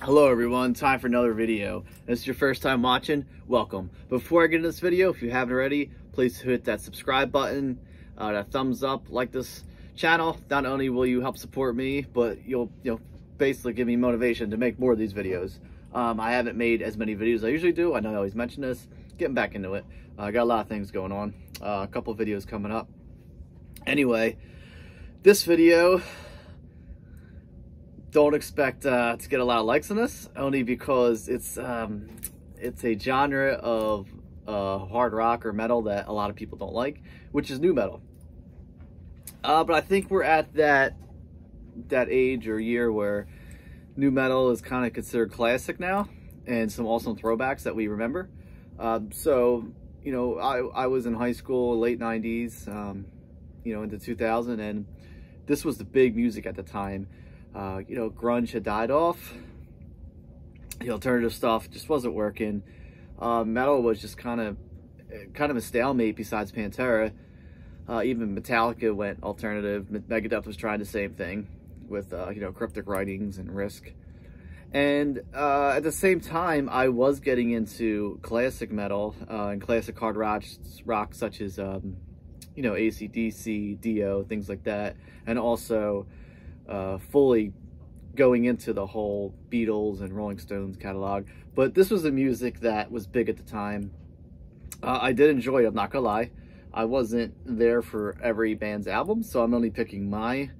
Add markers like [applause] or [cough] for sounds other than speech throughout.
Hello everyone, time for another video. If this is your first time watching, welcome. Before I get into this video, if you haven't already, please hit that subscribe button, uh, that thumbs up, like this channel. Not only will you help support me, but you'll you know basically give me motivation to make more of these videos. Um, I haven't made as many videos as I usually do. I know I always mention this. Getting back into it. Uh, I got a lot of things going on. Uh, a couple videos coming up. Anyway, this video don't expect uh, to get a lot of likes on this, only because it's um, it's a genre of uh, hard rock or metal that a lot of people don't like, which is nu metal. Uh, but I think we're at that that age or year where nu metal is kind of considered classic now, and some awesome throwbacks that we remember. Um, so, you know, I, I was in high school, late 90s, um, you know, into 2000, and this was the big music at the time uh, you know, grunge had died off. The alternative stuff just wasn't working. Uh, metal was just kind of kind of a stalemate besides Pantera. Uh, even Metallica went alternative. Megadeth was trying the same thing with, uh, you know, Cryptic Writings and Risk. And uh, at the same time, I was getting into classic metal uh, and classic hard rock, rock such as, um, you know, ACDC, Dio, things like that. And also uh, fully going into the whole Beatles and Rolling Stones catalog. But this was the music that was big at the time. Uh, I did enjoy it, I'm not gonna lie. I wasn't there for every band's album, so I'm only picking my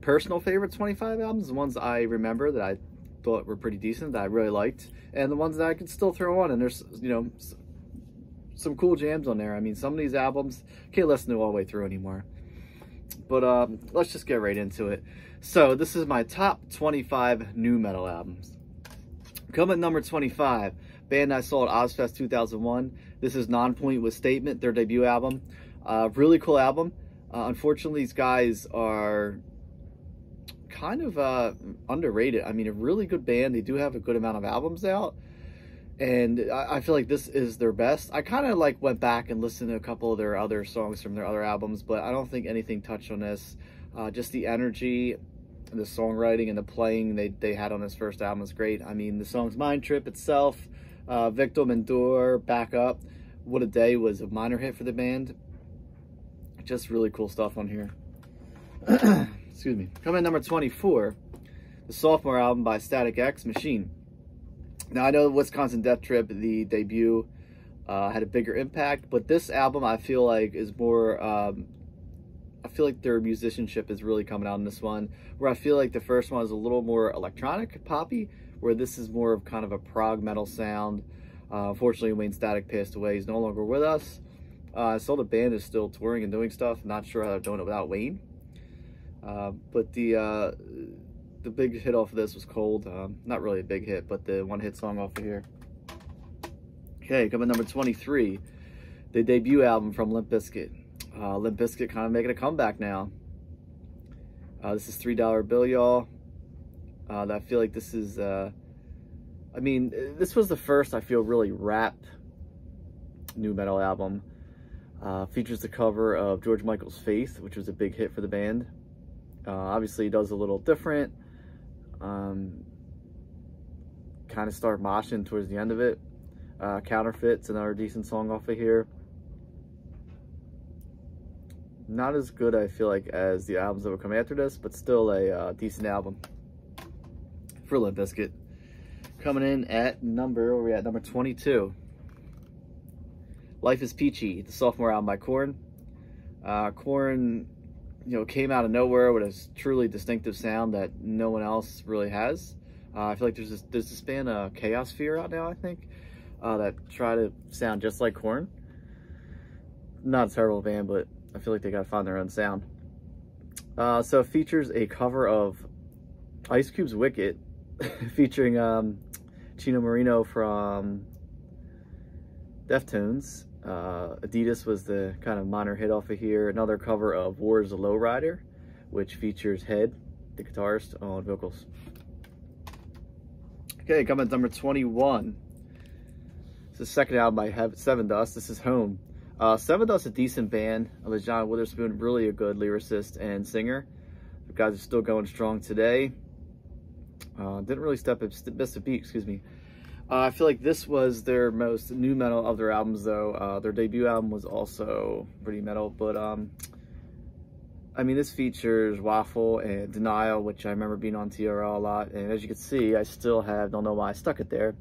personal favorite 25 albums, the ones I remember that I thought were pretty decent, that I really liked, and the ones that I could still throw on. And there's, you know, some cool jams on there. I mean, some of these albums, can't listen to all the way through anymore. But um, let's just get right into it. So this is my top 25 nu metal albums. Coming number 25, band I saw at Ozzfest 2001. This is Nonpoint with Statement, their debut album. Uh, really cool album. Uh, unfortunately, these guys are kind of uh, underrated. I mean, a really good band. They do have a good amount of albums out and I, feel like this is their best. I kind of like went back and listened to a couple of their other songs from their other albums, but I don't think anything touched on this. Uh, just the energy, the songwriting, and the playing they, they had on this first album is great. I mean, the songs Mind Trip itself, uh, Victim Endure, Back Up, What a Day was a minor hit for the band. Just really cool stuff on here. [clears throat] Excuse me. Coming number 24, the sophomore album by Static X Machine. Now I know Wisconsin Death Trip, the debut, uh, had a bigger impact, but this album I feel like is more. Um, I feel like their musicianship is really coming out in this one. Where I feel like the first one is a little more electronic, poppy, where this is more of kind of a prog metal sound. Uh, unfortunately, Wayne Static passed away. He's no longer with us. Uh, saw the band is still touring and doing stuff. Not sure how they're doing it without Wayne. Uh, but the uh, the big hit off of this was Cold. Um, not really a big hit, but the one hit song off of here. Okay, coming number 23, the debut album from Limp Bizkit. Uh, Limp Bizkit kind of making a comeback now. Uh, this is $3 Bill, y'all. Uh, I feel like this is, uh, I mean, this was the first, I feel, really rap new metal album. Uh, features the cover of George Michael's Faith, which was a big hit for the band. Uh, obviously, does a little different. Um, kind of start moshing towards the end of it. Uh, Counterfeit's another decent song off of here. Not as good, I feel like, as the albums that will come after this, but still a uh, decent album for Limp Bizkit. Coming in at number, where we at? Number 22. Life is Peachy, the sophomore album by Korn. Uh, Korn you know, came out of nowhere with a truly distinctive sound that no one else really has. Uh, I feel like there's this, there's this band, uh, Kaosphere, out now, I think, uh, that try to sound just like Korn. Not a terrible band, but I feel like they gotta find their own sound. Uh, so it features a cover of Ice Cube's Wicked, [laughs] featuring um, Chino Moreno from Deftones, uh, Adidas was the kind of minor hit off of here. Another cover of War's the Lowrider, which features Head, the guitarist, on vocals. Okay, coming number 21. It's the second album by Sevendust. This is Home. Uh, Sevendust, a decent band. Lajon Witherspoon, really a good lyricist and singer. The guys are still going strong today. Uh, didn't really step up, best of beat, excuse me. Uh, I feel like this was their most nu metal of their albums, though. Uh, their debut album was also pretty metal, but um, I mean, this features Waffle and Denial, which I remember being on TRL a lot. And as you can see, I still have, don't know why I stuck it there.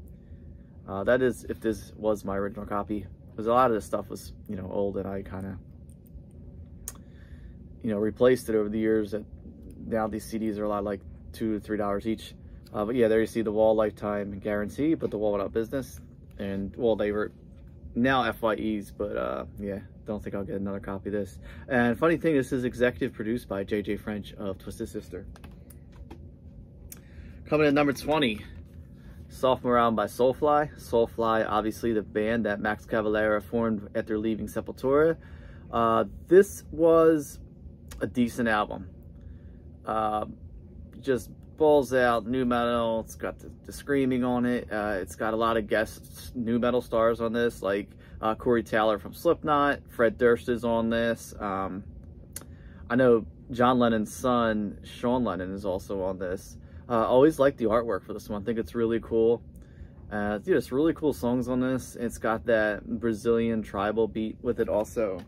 Uh, that is, if this was my original copy, because a lot of this stuff was, you know, old and I kind of, you know, replaced it over the years. That now these CDs are a lot like two to three dollars each. Uh, but yeah, there you see the wall lifetime guarantee, but the wall went out business. And well, they were now FYEs, but uh, yeah, don't think I'll get another copy of this. And funny thing, this is executive produced by JJ French of Twisted Sister. Coming in number 20, Sophomore Album by Soulfly. Soulfly, obviously the band that Max Cavalera formed after leaving Sepultura. Uh, this was a decent album. Uh, just balls out nu metal. It's got the, the screaming on it. Uh, it's got a lot of guest nu metal stars on this, like uh, Corey Taylor from Slipknot. Fred Durst is on this. Um, I know John Lennon's son, Sean Lennon, is also on this. Uh, always like the artwork for this one. I think it's really cool. Uh, dude, it's really cool songs on this. It's got that Brazilian tribal beat with it also.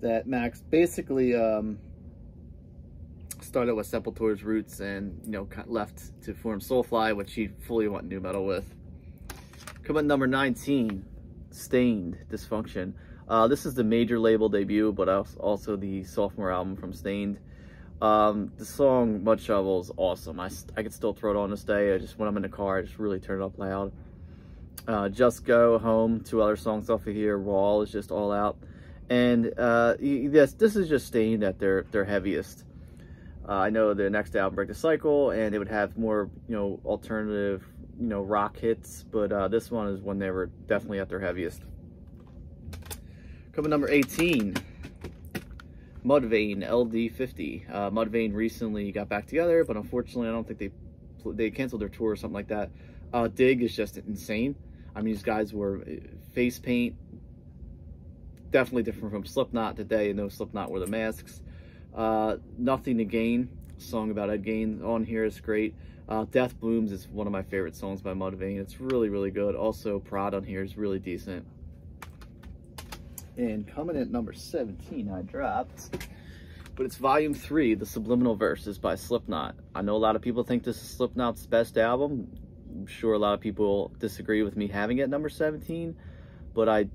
That Max basically um, started with Sepultura's roots and, you know, left to form Soulfly, which he fully went nu metal with. Come at number 19, Staind Dysfunction. Uh, this is the major label debut, but also the sophomore album from Staind. Um, the song Mudshovel is awesome. I, I could still throw it on this day. I just, when I'm in the car, I just really turn it up loud. Uh, Just Go Home, two other songs off of here. Raw is just all out. And uh, yes, this is just Staind at their, their heaviest. Uh, I know the next album, Break the Cycle, and it would have more, you know, alternative, you know, rock hits, but uh, this one is when they were definitely at their heaviest. Coming number 18, Mudvayne LD50. Uh, Mudvayne recently got back together, but unfortunately, I don't think they they canceled their tour or something like that. Uh, Dig is just insane. I mean, these guys were uh, face paint, definitely different from Slipknot today. You know, Slipknot were the masks. Uh, Nothing to Gein, song about Ed Gein on here is great. Uh, Death Blooms is one of my favorite songs by Mudvayne. It's really, really good. Also, Prod on here is really decent. And coming at number 17, I dropped, but it's volume three, The Subliminal Verses by Slipknot. I know a lot of people think this is Slipknot's best album. I'm sure a lot of people disagree with me having it number 17, but I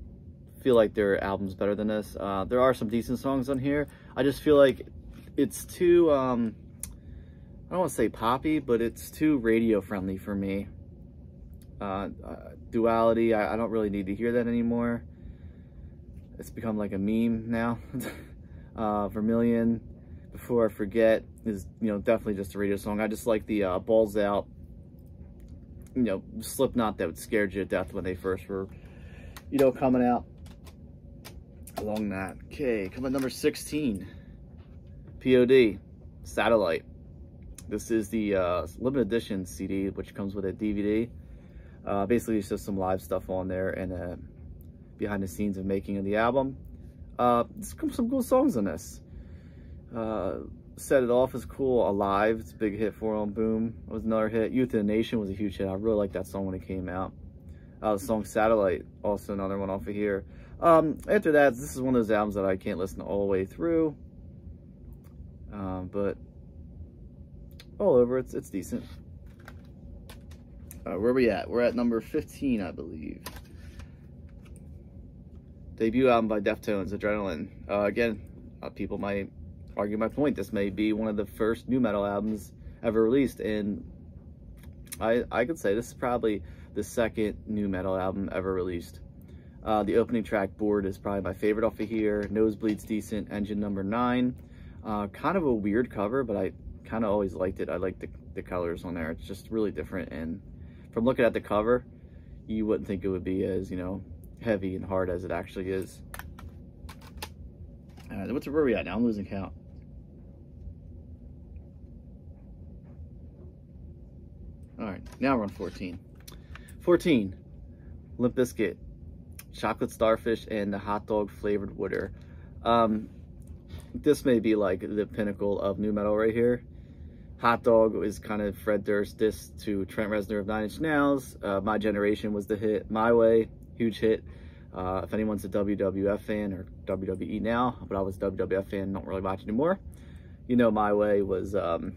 feel like their album's better than this. Uh, there are some decent songs on here. I just feel like it's too, um, I don't want to say poppy, but it's too radio friendly for me. Uh, uh, duality, I, I, don't really need to hear that anymore. It's become like a meme now. [laughs] uh, Vermilion, Before I Forget, is, you know, definitely just a radio song. I just like the uh, Balls Out, you know, Slipknot that would scared you to death when they first were, you know, coming out along that. Okay, come on number 16. POD, Satellite. This is the uh, limited edition CD, which comes with a DVD. Uh, basically, it's just some live stuff on there and uh, behind the scenes of making of the album. Uh, there's some cool songs on this. Uh, Set It Off is cool. Alive, it's a big hit for them. Boom was another hit. Youth of the Nation was a huge hit. I really liked that song when it came out. Uh, the song Satellite, also another one off of here. Um, after that, this is one of those albums that I can't listen all the way through. Um, but all over, it's, it's decent. Uh, where are we at? We're at number 15, I believe. Debut album by Deftones, Adrenaline. Uh, again, uh, people might argue my point. This may be one of the first nu metal albums ever released, and I, I could say this is probably the second nu metal album ever released. Uh, the opening track Bored is probably my favorite off of here. Nosebleed's decent. Engine number nine. Uh, kind of a weird cover, but I kind of always liked it. I like the, the colors on there. It's just really different. And from looking at the cover, you wouldn't think it would be as, you know, heavy and hard as it actually is. Uh, what's where are we at now? I'm losing count. All right, now we're on 14. 14, Limp Bizkit chocolate starfish and the hot dog flavored water. Um, this may be like the pinnacle of nu metal right here. Hot Dog is kind of Fred Durst diss to Trent Reznor of Nine Inch Nails. Uh, My Generation was the hit. My Way, huge hit. Uh, if anyone's a WWF fan or WWE now, but I was WWF fan, don't really watch anymore. You know, My Way was um,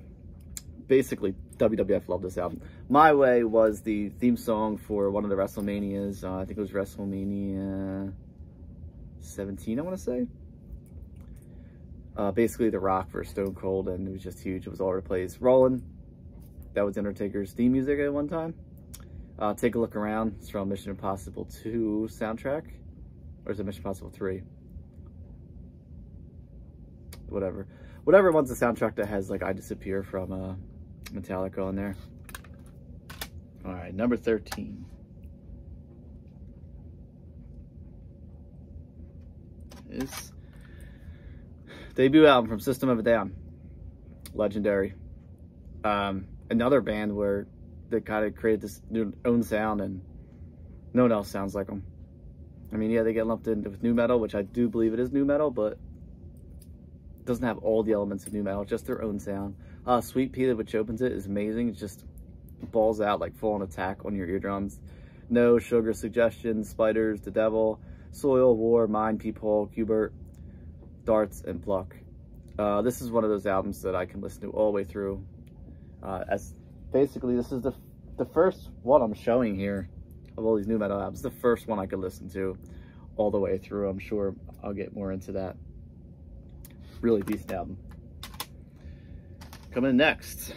basically WWF loved this album. My Way was the theme song for one of the WrestleManias. Uh, I think it was WrestleMania 17, I want to say. Uh, basically, The Rock for Stone Cold, and it was just huge. It was all over the place. Rolling, that was Undertaker's theme music at one time. Uh, Take a Look Around, it's from Mission Impossible 2 soundtrack. Or is it Mission Impossible 3? Whatever. Whatever one's the soundtrack that has, like, I Disappear from uh, Metallica on there. All right, number 13. This debut album from System of a Down. Legendary. Um, another band where they kind of created this new own sound and no one else sounds like them. I mean, yeah, they get lumped in with nu metal, which I do believe it is nu metal, but doesn't have all the elements of nu metal, just their own sound. Uh, Suite-Pee, which opens it, is amazing. It's just balls out like full on attack on your eardrums. Know Sugar Suggestions, Spiders, The Devil, Soil, War, Mine, Peephole, cubert, Darts, and Pluck. Uh, this is one of those albums that I can listen to all the way through. Uh, as basically, this is the the first one I'm showing here of all these nu metal albums. The first one I could listen to all the way through. I'm sure I'll get more into that. Really decent album. Coming next,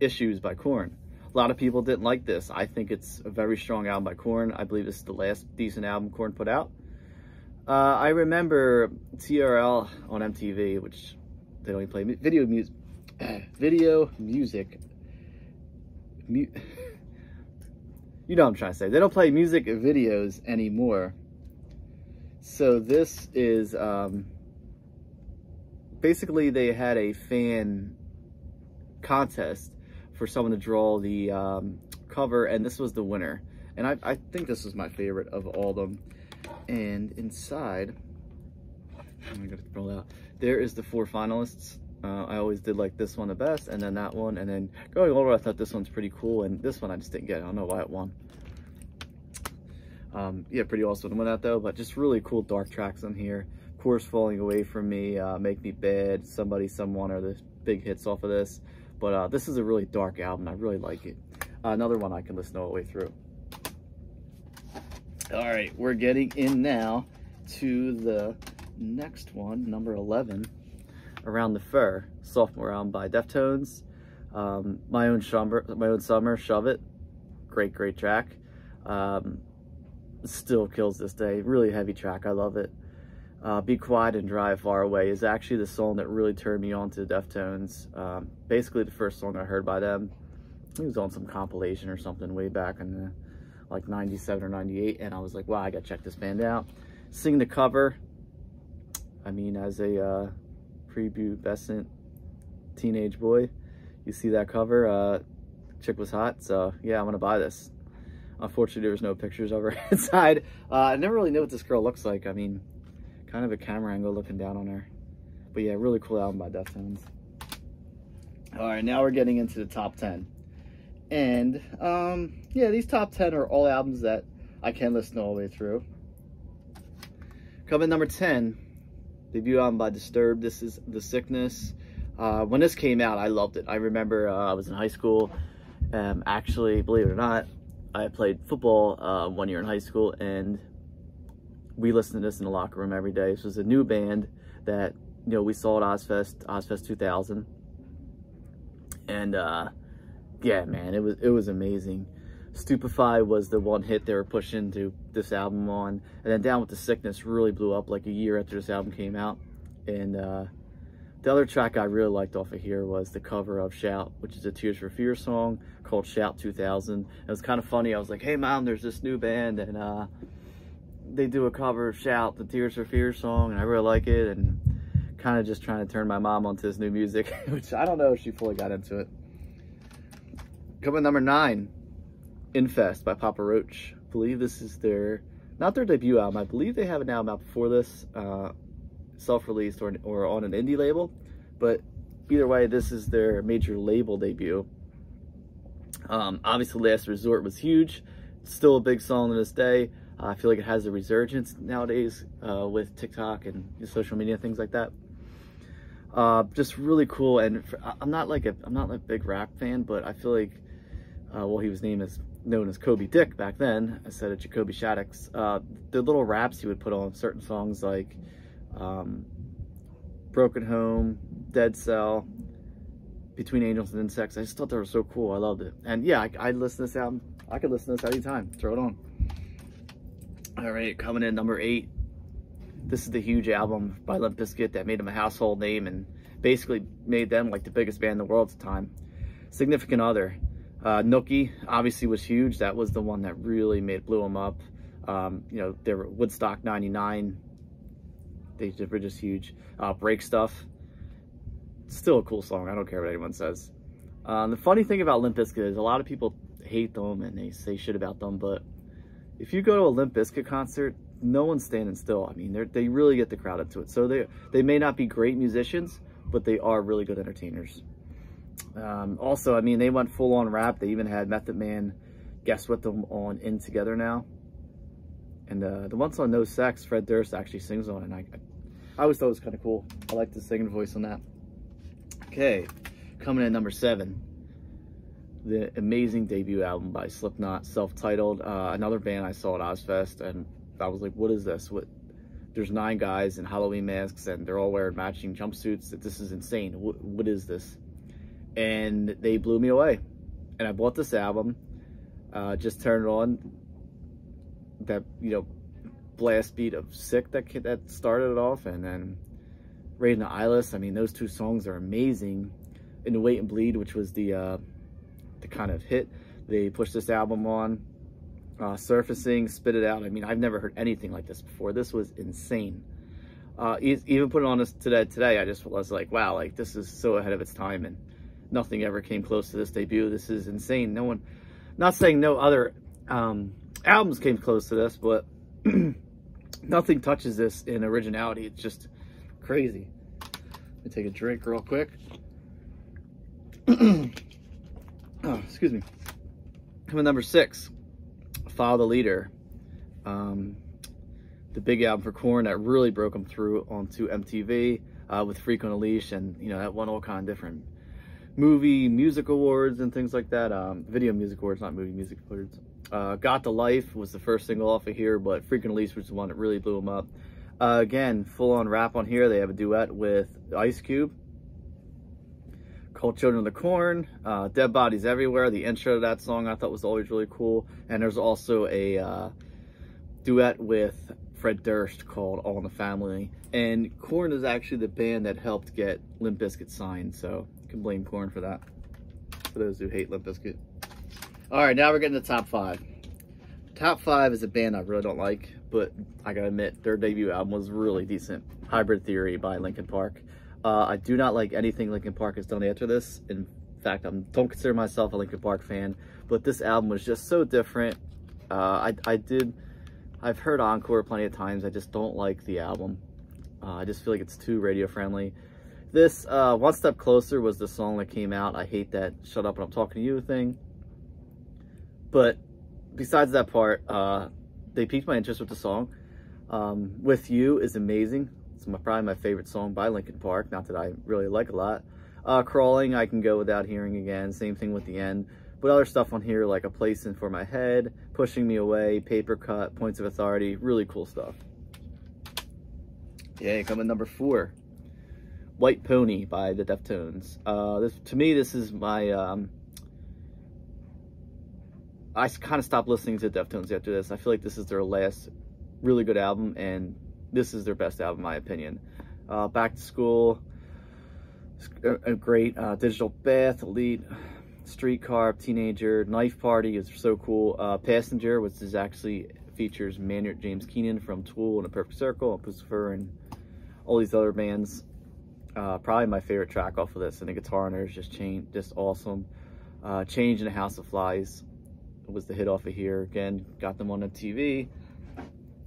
Issues by Korn. A lot of people didn't like this. I think it's a very strong album by Korn. I believe this is the last decent album Korn put out. Uh, I remember TRL on MTV, which they only play video music. [clears throat] video music. Mu [laughs] you know what I'm trying to say. They don't play music videos anymore. So this is um, basically they had a fan contest for someone to draw the um, cover, and this was the winner. And I, I think this was my favorite of all of them. And inside, I'm gonna roll out. There is the four finalists. Uh, I always did like this one the best, and then that one, and then going over, I thought this one's pretty cool, and this one I just didn't get. I don't know why it won. Um, yeah, pretty awesome to win that though, but just really cool dark tracks on here. Of course, Falling Away From Me, uh, Make Me Bad, Somebody, Someone are the big hits off of this. But uh, this is a really dark album. I really like it. Uh, another one I can listen all the way through. All right, we're getting in now to the next one, number 11, Around the Fur, sophomore album by Deftones. Um, my own summer, my own summer, shove it. Great, great track. Um, still kills this day. Really heavy track. I love it. Uh, Be Quiet and Drive Far Away is actually the song that really turned me on to Deftones. Um, basically the first song I heard by them. It was on some compilation or something way back in the, like 97 or 98 and I was like, wow, I gotta check this band out. Sing the cover. I mean, as a uh, prepubescent teenage boy, you see that cover, uh, chick was hot, so yeah, I'm gonna buy this. Unfortunately, there was no pictures of her [laughs] inside. Uh, I never really knew what this girl looks like. I mean, kind of a camera angle looking down on her. But yeah, really cool album by Deftones. All right, now we're getting into the top 10. And um, yeah, these top 10 are all albums that I can listen all the way through. Coming number 10, debut album by Disturbed. This is The Sickness. Uh, when this came out, I loved it. I remember uh, I was in high school. Um, actually, believe it or not, I played football uh, one year in high school, and we listened to this in the locker room every day. This was a new band that, you know, we saw at Ozzfest, Ozzfest 2000. And, uh, yeah, man, it was, it was amazing. Stupefy was the one hit they were pushing to this album on. And then Down with the Sickness really blew up like a year after this album came out. And, uh, the other track I really liked off of here was the cover of Shout, which is a Tears for Fears song called Shout 2000. It was kind of funny. I was like, hey, mom, there's this new band, and uh, they do a cover of Shout, the Tears for Fear song, and I really like it, and kind of just trying to turn my mom onto this new music, [laughs] which I don't know if she fully got into it. Coming number nine, Infest by Papa Roach. I believe this is their, not their debut album, I believe they have an album out before this, uh, self-released or, or on an indie label, but either way, this is their major label debut. Um, obviously, Last Resort was huge. Still a big song to this day. Uh, I feel like it has a resurgence nowadays uh, with TikTok and social media things like that. Uh, just really cool, and for, I'm not like a I'm not like a big rap fan, but I feel like uh, well he was named as known as Coby Dick back then instead of Jacoby Shaddix. Uh, the little raps he would put on certain songs like um, Broken Home, Dead Cell, Between Angels and Insects. I just thought they were so cool. I loved it. And yeah, I, I listen to this album. I could listen to this anytime. Throw it on. All right, coming in number eight. This is the huge album by Limp Bizkit that made them a household name and basically made them like the biggest band in the world at the time. Significant Other. Uh, Nookie obviously was huge. That was the one that really made blew them up. Um, you know, they were Woodstock 99. They were just huge. Uh, Break Stuff. Still a cool song. I don't care what anyone says. Um, the funny thing about Limp Bizkit is a lot of people hate them and they say shit about them, but if you go to a Limp Bizkit concert, no one's standing still. I mean, they they really get the crowd into it. So they they may not be great musicians, but they are really good entertainers. Um, also, I mean, they went full on rap. They even had Method Man guest with them on N 2 Gether Now. And uh, the ones on No Sex, Fred Durst actually sings on it. And I, I always thought it was kind of cool. I like the singing voice on that. Okay, coming in number seven. The amazing debut album by Slipknot, self-titled. Uh, another band I saw at Ozzfest, and I was like, what is this? What? There's nine guys in Halloween masks, and they're all wearing matching jumpsuits. That this is insane. what, what is this? and they blew me away. And I bought this album, uh, just turned it on. That you know, blast beat of "Sick" that that started it off, and then "Raiding the Eyeless." I mean, those two songs are amazing. In the Wait and Bleed, which was the uh, the kind of hit they pushed this album on. Uh, surfacing, spit it out. I mean, I've never heard anything like this before. This was insane. Uh, even put it on this today, today, I just was like, wow, like this is so ahead of its time. And nothing ever came close to this debut. This is insane. No one, not saying no other um, albums came close to this, but [clears throat] nothing touches this in originality. It's just crazy. Let me take a drink real quick. [clears throat] oh, [clears throat] excuse me. Coming number six, Follow the Leader. Um, the big album for Korn that really broke them through onto MTV uh, with Freak on a Leash, and you know that won all kind of different movie music awards and things like that. Um, video music awards, not movie music awards. Uh, Got the Life was the first single off of here, but Freak on a Leash was the one that really blew them up. Uh, again, full on rap on here. They have a duet with Ice Cube. Called Children of the Korn, uh, Dead Bodies Everywhere. The intro to that song I thought was always really cool. And there's also a uh, duet with Fred Durst called All in the Family. And Korn is actually the band that helped get Limp Bizkit signed, so you can blame Korn for that. For those who hate Limp Bizkit. All right, now we're getting to top five. Top five is a band I really don't like, but I gotta admit, their debut album was really decent. Hybrid Theory by Linkin Park. Uh, I do not like anything Linkin Park has done after this. In fact, I don't consider myself a Linkin Park fan, but this album was just so different. Uh, I, I did, I've heard Encore plenty of times. I just don't like the album. Uh, I just feel like it's too radio friendly. This, uh, One Step Closer was the song that came out. I hate that shut up and I'm talking to you thing. But besides that part, uh, they piqued my interest with the song. Um, with You is amazing. It's my, probably my favorite song by Linkin Park. Not that I really like a lot. Uh, Crawling, I can go without hearing again. Same thing with the end. But other stuff on here, like A Place in For My Head, Pushing Me Away, Paper Cut, Points of Authority, really cool stuff. Yeah, coming number four. White Pony by the Deftones. Uh, this, to me, this is my, um, I kind of stopped listening to Deftones after this. I feel like this is their last really good album, and this is their best album, in my opinion. Uh, Back to School, a, great uh, Digital Bath, Elite, Streetcar, Teenager, Knife Party is so cool. Uh, Passenger, which is actually features Maynard James Keenan from Tool and A Perfect Circle, and Puscifer, and all these other bands. Uh, probably my favorite track off of this, and the guitar in there is just change, just awesome. Uh, Change in the House of Flies was the hit off of here. Again, got them on MTV.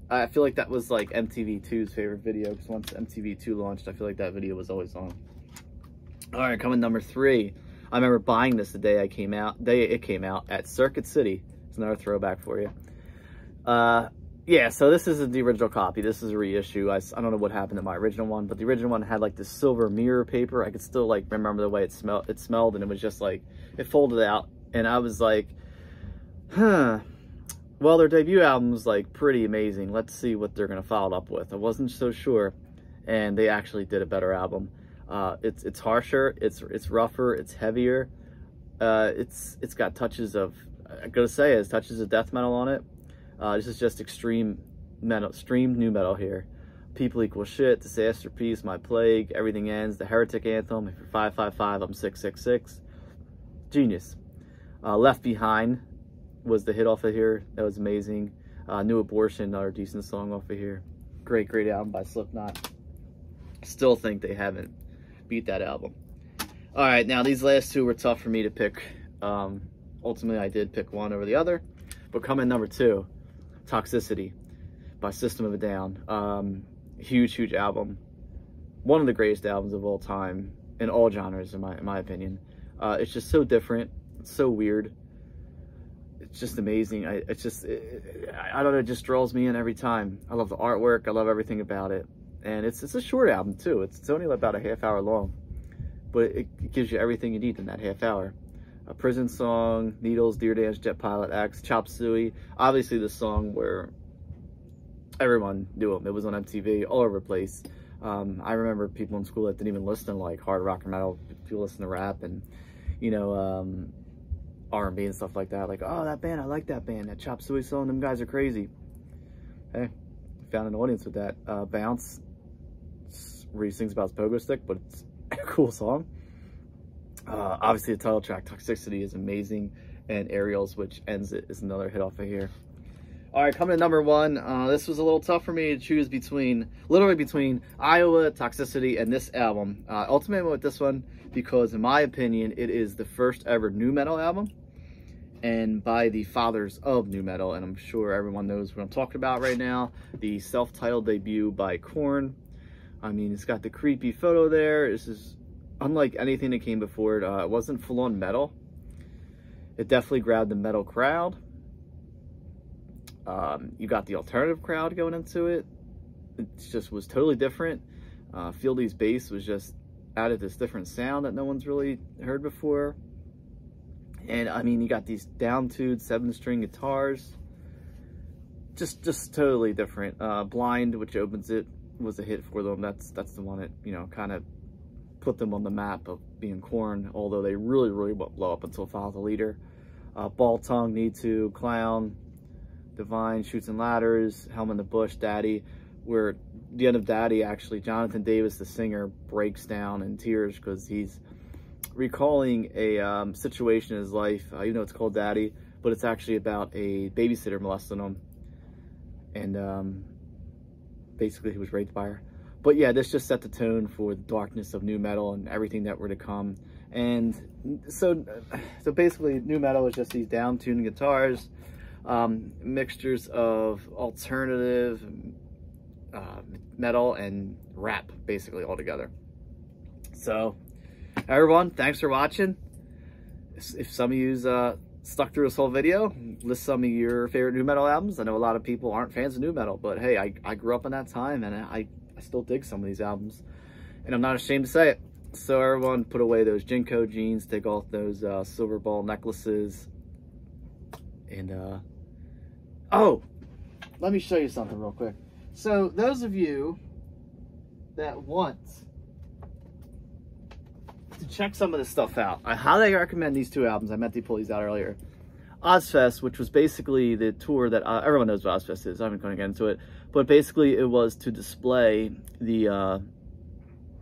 I feel like that was like MTV2's favorite video because once MTV2 launched, I feel like that video was always on. All right, coming number three. I remember buying this the day I came out, day it came out at Circuit City. It's another throwback for you. Uh, yeah, so this is the original copy. This is a reissue. I, I don't know what happened to my original one, but the original one had like this silver mirror paper. I could still like remember the way it smelled. It smelled, and it was just like it folded out, and I was like, huh. Well, their debut album was like pretty amazing. Let's see what they're gonna follow it up with. I wasn't so sure, and they actually did a better album. Uh, it's it's harsher, it's it's rougher, it's heavier. Uh, it's it's got touches of I gotta say, it has touches of death metal on it. Uh, this is just extreme metal, extreme nu metal here. People equal shit, disaster piece, my plague, everything ends, the heretic anthem, if you're 555, I'm 666. Genius. Uh, Left Behind was the hit off of here. That was amazing. Uh, New Abortion, another decent song off of here. Great, great album by Slipknot. Still think they haven't beat that album. All right, now these last two were tough for me to pick. Um, ultimately, I did pick one over the other. But coming number two, Toxicity by System of a Down. Um, huge, huge album. One of the greatest albums of all time in all genres, in my in my opinion. Uh, it's just so different. It's so weird. It's just amazing. I it's just it, I don't know. It just draws me in every time. I love the artwork. I love everything about it. And it's it's a short album too. It's, it's only about a half hour long, but it, it gives you everything you need in that half hour a prison song, Needles, Deer Dance, Jet Pilot Axe, Chop Suey. Obviously the song where everyone knew him. It was on MTV all over the place. Um, I remember people in school that didn't even listen to like hard rock or metal. People listen to rap and, you know, um, R&B and stuff like that. Like, oh, that band, I like that band. That Chop Suey song, them guys are crazy. Hey, found an audience with that. Uh, Bounce, where he sings about his pogo stick, but it's [laughs] a cool song. Uh, obviously, the title track, Toxicity, is amazing, and Aerials, which ends it, is another hit off of here. All right, coming to number one. Uh, this was a little tough for me to choose between, literally between Iowa, Toxicity, and this album. Uh, ultimately, with this one because, in my opinion, it is the first ever nu metal album, and by the fathers of nu metal, and I'm sure everyone knows what I'm talking about right now. The self-titled debut by Korn. I mean, it's got the creepy photo there. This is unlike anything that came before it, uh, it wasn't full-on metal. It definitely grabbed the metal crowd. Um, you got the alternative crowd going into it. It just was totally different. Uh, Fieldy's bass was just added this different sound that no one's really heard before. And I mean, you got these down-tuned seven-string guitars. Just, just totally different. Uh, Blind, which opens it, was a hit for them. That's, that's the one that you know kind of put them on the map of being Korn. although they really, really won't blow up until Follow the Leader. Uh, Ball Tongue, Need to, Clown, Divine, Shoots and Ladders, Helm in the Bush, Daddy, where the end of Daddy, actually, Jonathan Davis, the singer, breaks down in tears because he's recalling a um, situation in his life, uh, even though it's called Daddy, but it's actually about a babysitter molesting him. And um, basically he was raped by her but yeah, this just set the tone for the darkness of nu metal and everything that were to come. And so, so basically, nu metal is just these down-tuned guitars, um, mixtures of alternative uh, metal and rap, basically all together. So, everyone, thanks for watching. If some of you's uh, stuck through this whole video, list some of your favorite nu metal albums. I know a lot of people aren't fans of nu metal, but hey, I, I grew up in that time and I I still dig some of these albums. And I'm not ashamed to say it. So everyone put away those JNCO jeans, take off those uh, silver ball necklaces. And, uh, oh, let me show you something real quick. So those of you that want to check some of this stuff out, I highly recommend these two albums. I meant to pull these out earlier. Ozzfest, which was basically the tour that uh, everyone knows what Ozzfest is. I'm not going to get into it, but basically it was to display the uh,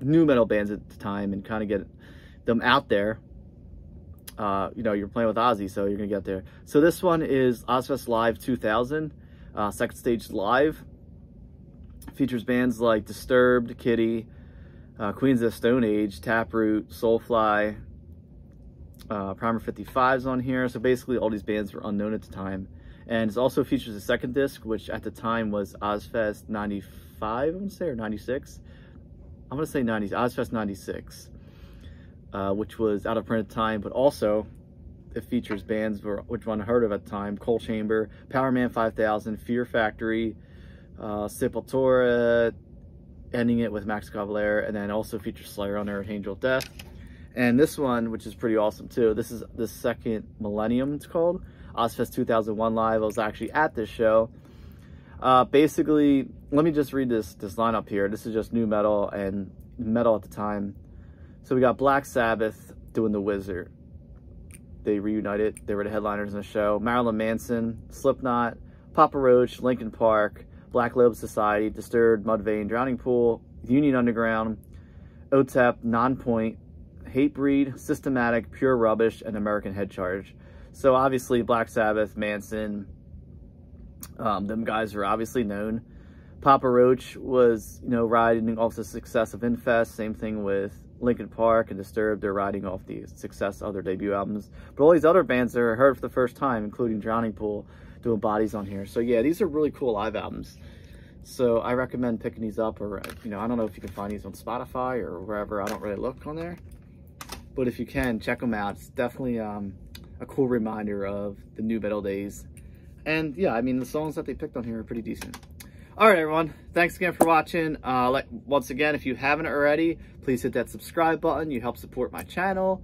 nu metal bands at the time and kind of get them out there. Uh, you know, you're playing with Ozzy, so you're gonna get there. So this one is Ozzfest Live 2000, uh, second stage live. Features bands like Disturbed, Kittie, uh, Queens of the Stone Age, Taproot, Soulfly, uh, Primer 55's on here. So basically all these bands were unknown at the time. And it also features a second disc, which at the time was Ozzfest 95, I want to say, or 96. I'm to say 90s, Ozzfest 96. Uh, which was out of print at the time, but also it features bands which one heard of at the time, Coal Chamber, Powerman 5000, Fear Factory, uh, Sepultura, ending it with Max Cavalera, and then also features Slayer on and Angel Death. And this one, which is pretty awesome too, this is the second Millennium, it's called. Ozzfest 2001 Live. I was actually at this show. Uh, basically, let me just read this this lineup here. This is just nu metal and metal at the time. So we got Black Sabbath doing The Wizard. They reunited. They were the headliners in the show. Marilyn Manson, Slipknot, Papa Roach, Linkin Park, Black Label Society, Disturbed, Mudvayne, Drowning Pool, Union Underground, OTEP, Nonpoint, Hatebreed, Systematic, Pure Rubbish, and American Head Charge. So obviously Black Sabbath, Manson, um, them guys are obviously known. Papa Roach was, you know, riding off the success of Infest. Same thing with Linkin Park and Disturbed. They're riding off the success of their debut albums. But all these other bands that are heard for the first time, including Drowning Pool, doing bodies on here. So yeah, these are really cool live albums. So I recommend picking these up or, you know, I don't know if you can find these on Spotify or wherever. I don't really look on there. But if you can, check them out. It's definitely um, a cool reminder of the nu metal days. And yeah, I mean, the songs that they picked on here are pretty decent. All right, everyone. Thanks again for watching. Uh, like, once again, if you haven't already, please hit that subscribe button. You help support my channel.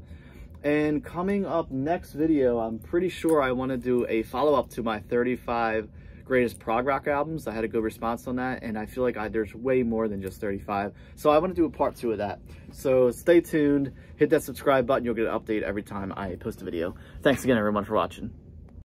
And coming up next video, I'm pretty sure I want to do a follow-up to my 35 greatest prog rock albums. I had a good response on that, and I feel like I, there's way more than just 35. So I want to do a part two of that. So stay tuned, hit that subscribe button. You'll get an update every time I post a video. Thanks again, everyone, for watching.